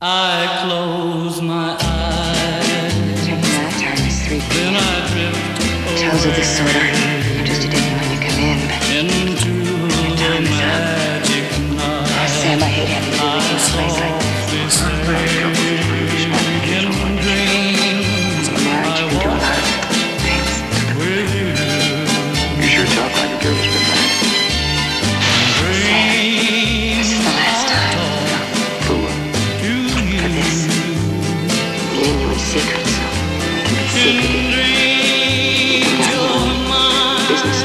I close my eyes. Time is 3 Tells of this sort are just a in when you come in, but your time is up. Oh, Sam, I hate having to leave this place like this. secrets. It can be secreted. Business